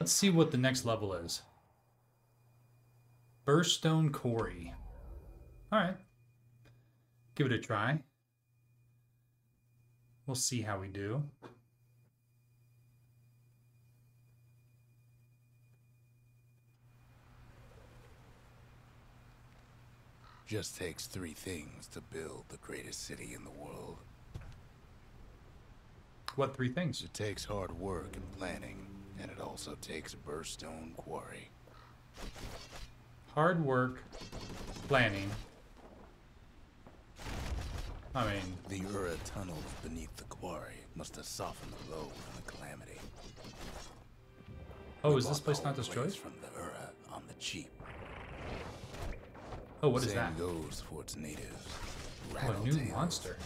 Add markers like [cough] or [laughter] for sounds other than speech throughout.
Let's see what the next level is. Burstone Quarry. Alright. Give it a try. We'll see how we do. Just takes three things to build the greatest city in the world. What three things? It takes hard work and planning, and it also takes a burstone quarry. Hard work, planning. I mean, The Ura tunnels beneath the quarry must have softened the blow from the calamity. oh, We is this place not destroyed? From the Ura on the cheap. Oh, what is Same that? goes for its natives. Oh, a new Rattletails. monster.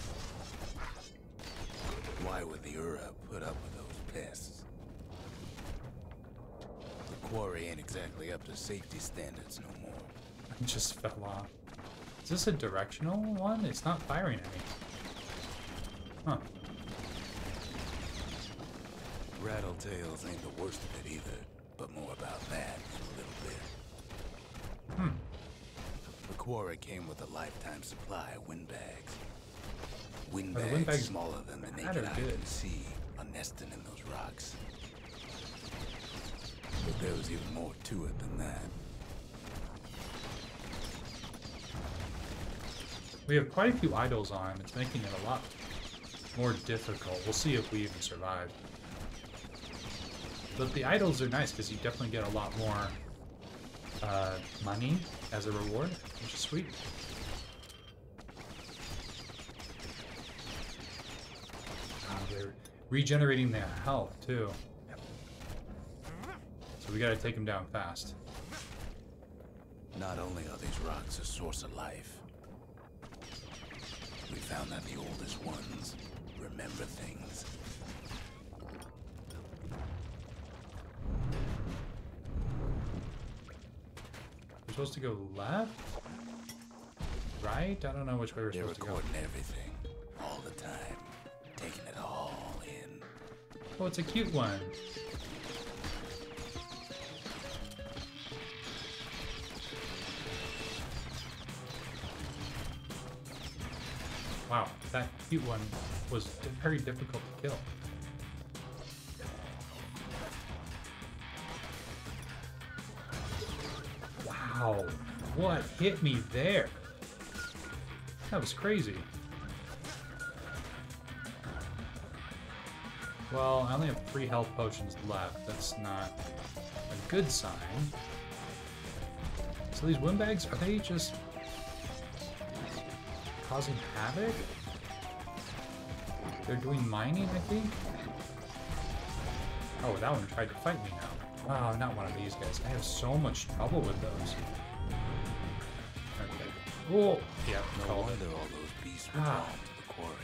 Why would the Ura put up with those pests? The quarry ain't exactly up to safety standards no more. I just fell off. Is this a directional one? It's not firing at me. Huh. Rattletails ain't the worst of it either, but more about that in a little bit. Hmm. The quarry came with a lifetime supply of windbags. Windbags, windbags smaller than the naked eye can see are nesting in those rocks. But there was even more to it than that. We have quite a few idols on. It's making it a lot more difficult. We'll see if we even survive. But the idols are nice because you definitely get a lot more uh, money as a reward, which is sweet. Ah, they're regenerating their health too. We gotta take them down fast. Not only are these rocks a source of life, we found that the oldest ones remember things. We're supposed to go left? Right? I don't know which way we're They're supposed to go. They're recording everything, all the time, taking it all in. Oh, it's a cute one. Cute one was very difficult to kill. Wow, what hit me there? That was crazy. Well, I only have three health potions left. That's not a good sign. So these windbags, are they just causing havoc? They're doing mining, I think? Oh, that one tried to fight me now. Oh, not one of these guys. I have so much trouble with those. Okay. Oh, yeah, No wonder all those beasts were Ah. to the quarry.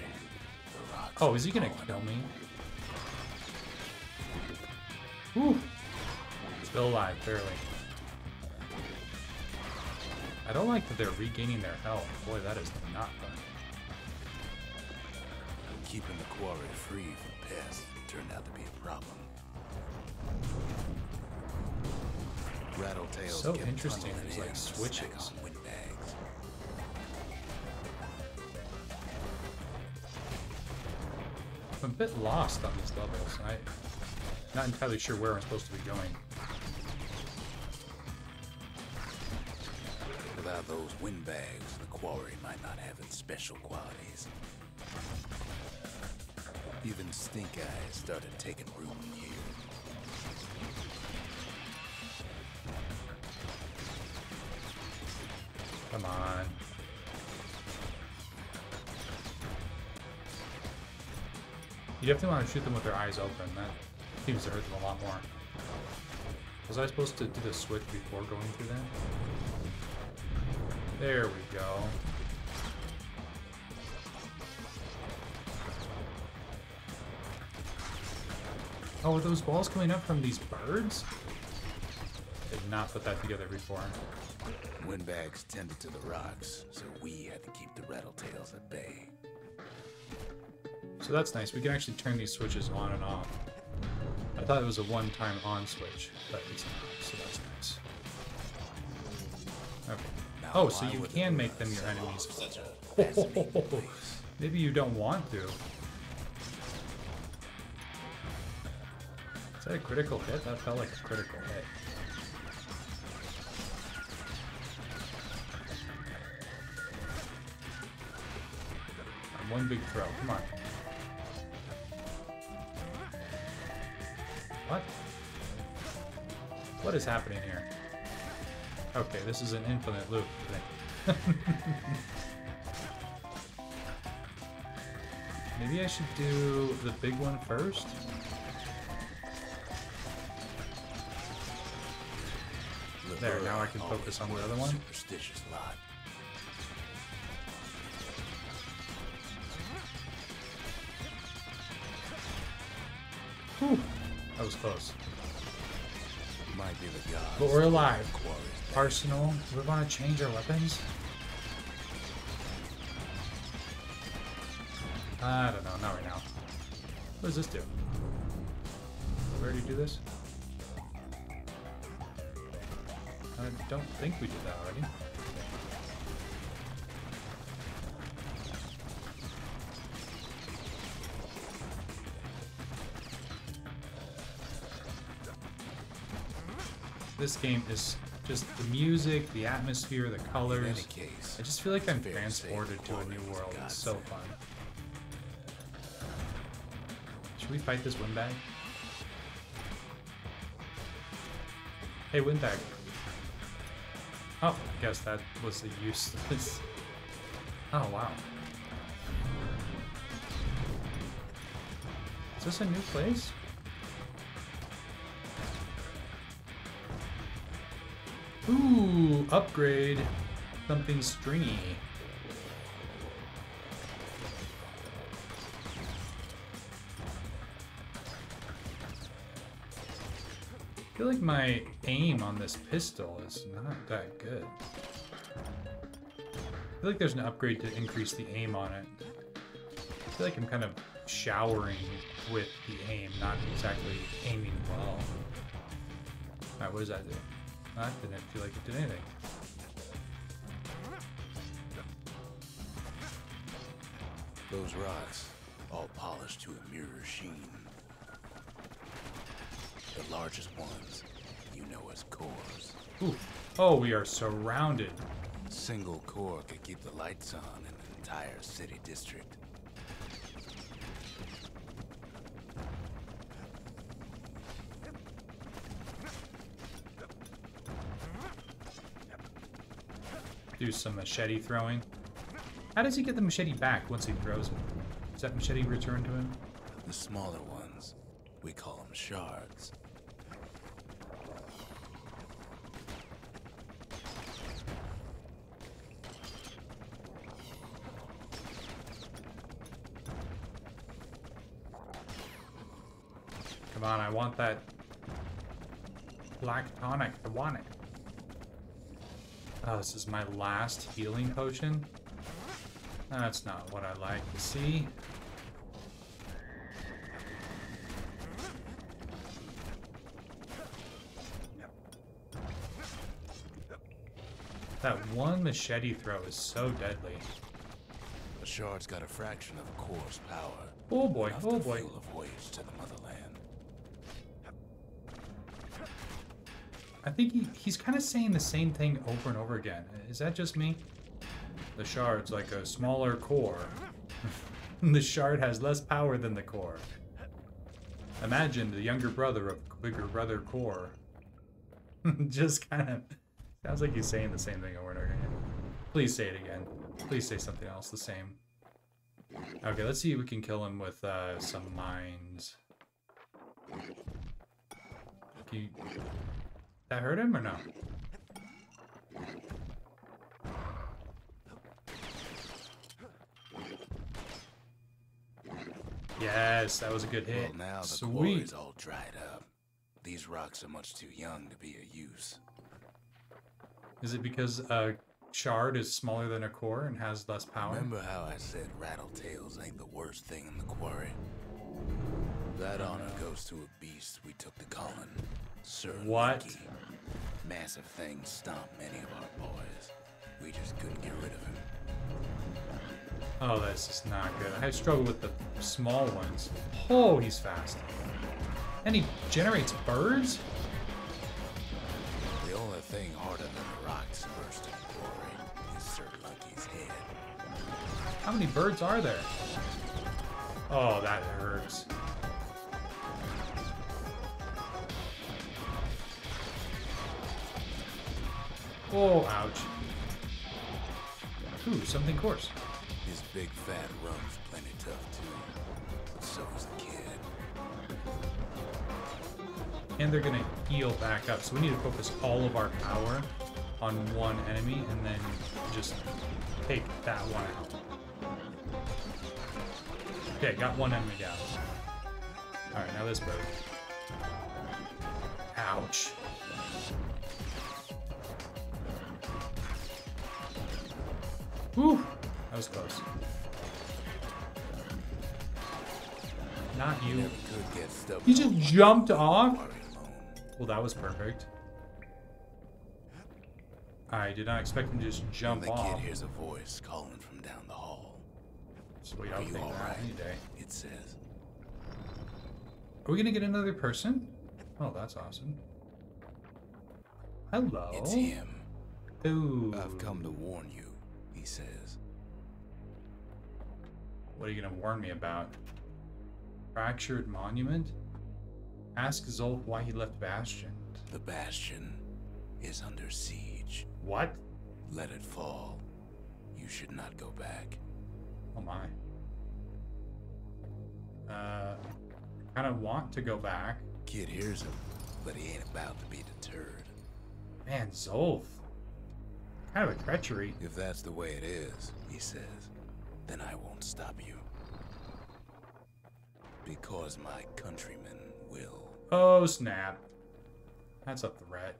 The rocks Oh, is he gonna kill me? Whew. Still alive, barely. I don't like that they're regaining their health. Boy, that is not fun. Keeping the quarry free from pests turned out to be a problem. Rattletails So interesting, there's, like, switches. on windbags. I'm a bit lost on these levels. I'm not entirely sure where I'm supposed to be going. Without those windbags, the quarry might not have its special qualities. Even stink eyes started taking root in here. Come on. You definitely want to shoot them with their eyes open. That seems to hurt them a lot more. Was I supposed to do the switch before going through that? There we go. Oh, are those balls coming up from these birds? Did not put that together before. Windbags tended to the rocks, so we had to keep the rattletails at bay. So that's nice. We can actually turn these switches on and off. I thought it was a one-time on switch, but it's not, so that's nice. Okay. Oh, so you can make them your enemies. Such a fascinating place. [laughs] Maybe you don't want to. That a critical hit? That felt like a critical hit. One big throw. Come on. What? What is happening here? Okay, this is an infinite loop thing. [laughs] Maybe I should do the big one first? There, now I can focus on the other one. Superstitious lot. Whew, that was close. Might be the gods. But we're alive. Arsenal, do we want to change our weapons? I don't know, not right now. What does this do? We already do this? I don't think we did that already. This game is just the music, the atmosphere, the In colors. any case, I just feel like I'm fair to say transported to a new world. It's so fun. Should we fight this windbag? Hey, windbag. Oh, I guess that was a useless. [laughs] Oh, wow. Is this a new place? Ooh, upgrade. Something stringy. Feel like my aim on this pistol is not that good. I feel like there's an upgrade to increase the aim on it. I feel like I'm kind of showering with the aim, not exactly aiming well. Alright, what does that do? That didn't feel like it did anything. those rocks, all polished to a mirror sheen. The largest ones, you know as cores. Ooh. Oh, we are surrounded. Single core could keep the lights on in an entire city district. Do some machete throwing. How does he get the machete back once he throws it? Does that machete return to him? The smaller ones, we call them shards. Come on, I want that black tonic. I want it. Oh, this is my last healing potion? That's not what I like to see. That one machete throw is so deadly. The shard's got a fraction of a core's power. Oh boy, enough oh boy. fuel a voyage to the motherland. I think he, he's kind of saying the same thing over and over again. Is that just me? The shard's like a smaller core. [laughs] the shard has less power than the core. Imagine the younger brother of bigger brother core. [laughs] just kind of sounds like he's saying the same thing over and over again. Please say it again. Please say something else the same. Okay, let's see if we can kill him with uh, some mines. Can you, that hurt him or no? Yes, that was a good hit. Well, now the Sweet. quarry's all dried up. These rocks are much too young to be of use. Is it because a shard is smaller than a core and has less power? Remember how I said rattletails ain't the worst thing in the quarry? That honor goes to a beast we took to Colin. Sir What? Lucky. Massive thing stomped many of our boys. We just couldn't get rid of him. Oh, that's just not good. I struggle with the small ones. Oh, he's fast. And he generates birds? The only thing harder than the rocks burst glory is Sir Lucky's head. How many birds are there? Oh, that hurts. Oh, ouch. Ooh, something coarse. His big fat rum's plenty tough too. But so is the kid. And they're gonna heal back up. So we need to focus all of our power on one enemy and then just take that one out. Okay, got one enemy down. Alright, now this bird. Ouch. Whew, that was close. Not you. Never could get stubborn. You just jumped off? Well, that was perfect. I did not expect him to just And jump the kid hears a voice calling from down the hall. Sweet, Are you take all that right? any day. It says. Are we gonna get another person? Oh, that's awesome. Hello. It's him. Ooh. I've come to warn you, he says. What are you gonna warn me about? Fractured monument? Ask Zulf why he left Bastion. The bastion is under siege. What? Let it fall. You should not go back. Oh my. Uh, kind of want to go back. Kid hears him, but he ain't about to be deterred. Man, Zulf. Kind of a treachery. If that's the way it is, he says, then I won't stop you. Because my countrymen will. Oh, snap. That's a threat.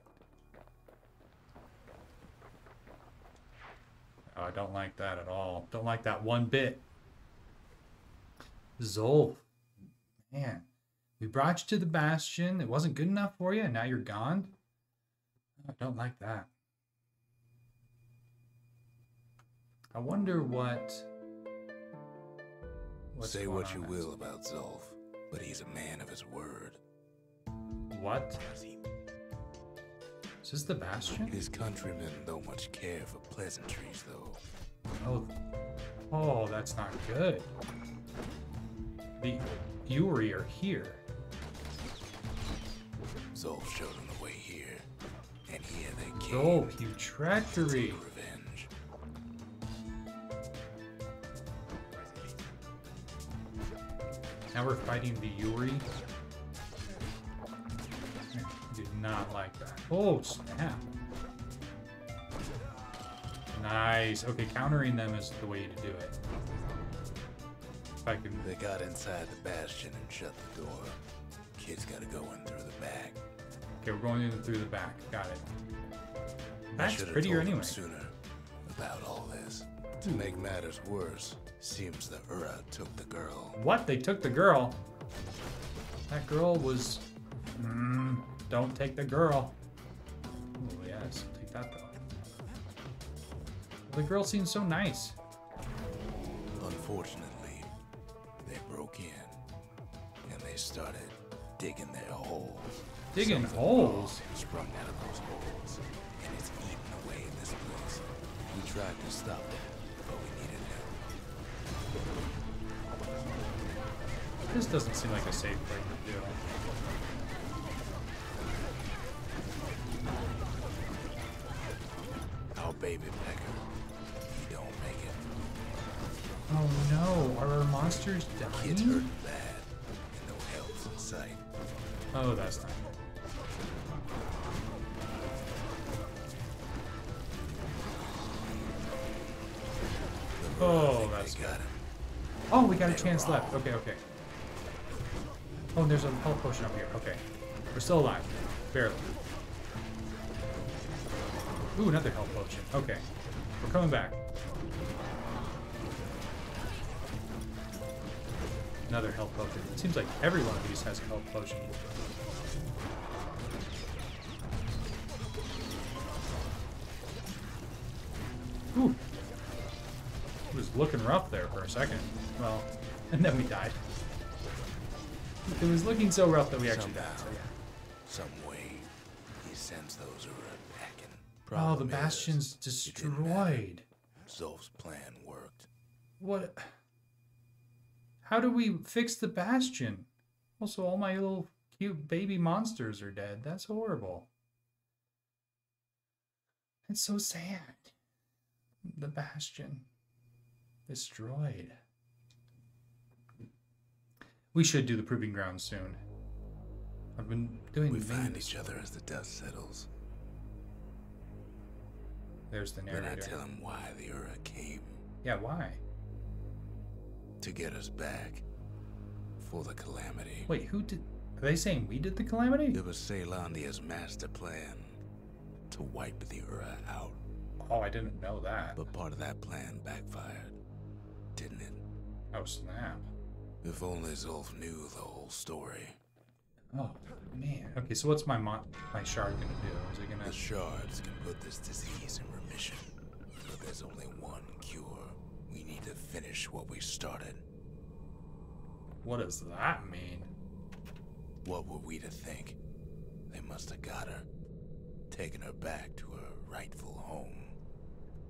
Oh, I don't like that at all. Don't like that one bit. Zulf. Man, we brought you to the Bastion. It wasn't good enough for you, and now you're gone? I don't like that. I wonder what. Say what you will about Zulf, but he's a man of his word. What? Is this the Bastion? His countrymen don't much care for pleasantries, though. Oh, oh, that's not good. The Ura are here. Zulf showed him the way here, and here they came. Oh, you treachery. Now we're fighting the Ura. Did not like that. Oh, snap. Nice. Okay, countering them is the way to do it. If I can. They got inside the bastion and shut the door. Kid's gotta go in through the back. Okay, we're going in through the back. Got it. That's prettier anyway. sooner about all this. To make matters worse, seems the Ura took the girl. What? They took the girl. That girl was. Mm, don't take the girl. Oh, yes. Take that, though. The girl seems so nice. Unfortunately, they broke in and they started digging their holes. Digging Something holes? Sprung out of those holes, and it's eaten away this place. We tried to stop it, This doesn't seem like a safe thing to do. Our baby pecker, he don't make it. Oh no, are our monsters Kid's dying? hurting bad, and no help's in sight. Oh, that's not good. Oh, think that's they got him. Oh, we got a chance left. Okay, okay. Oh, and there's a health potion up here. Okay. We're still alive. Barely. Ooh, another health potion. Okay. We're coming back. Another health potion. It seems like every one of these has a health potion. Ooh. It was looking rough there for a second. Well, [laughs] and then we died. It was looking so rough that we actually died. So yeah. Some way, he sends those who are attacking. Oh, the Problem bastion's it didn't matter. destroyed. Zulf's plan worked. What? How do we fix the bastion? Also, all my little cute baby monsters are dead. That's horrible. It's so sad. The bastion destroyed. We should do the proving ground soon. I've been doing. We find each other as the dust settles. There's the narrator. Then I tell him why the Ura came. Yeah, why? To get us back. For the calamity. Wait, who did? Are they saying we did the calamity? It was Caelondia's master plan to wipe the Ura out. Oh, I didn't know that. But part of that plan backfired, didn't it? Oh snap. If only Zulf knew the whole story. Oh man. Okay, so what's my mon- my shard gonna do? Is it gonna? The shards can put this disease in remission. But there's only one cure. We need to finish what we started. What does that mean? What were we to think? They must have got her. Taken her back to her rightful home.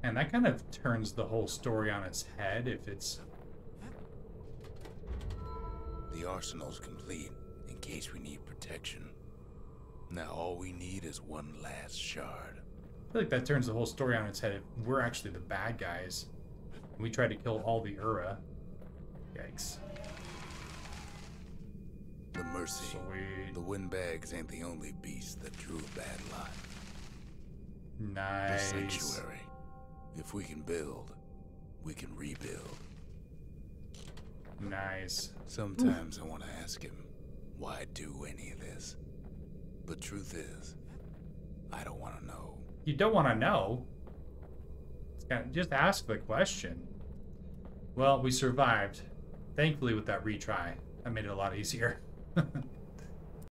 And that kind of turns the whole story on its head if it's. The arsenal's complete in case we need protection. Now all we need is one last shard. I feel like that turns the whole story on its head if we're actually the bad guys. We try to kill all the Ura. Yikes. The mercy. Sweet. The windbags ain't the only beast that drew a bad lot. Nice. The sanctuary. If we can build, we can rebuild. Nice. Sometimes I want to ask him why do any of this. But truth is, I don't want to know. You don't want to know. It's kind of, just ask the question. Well, we survived. Thankfully, with that retry, that made it a lot easier. [laughs]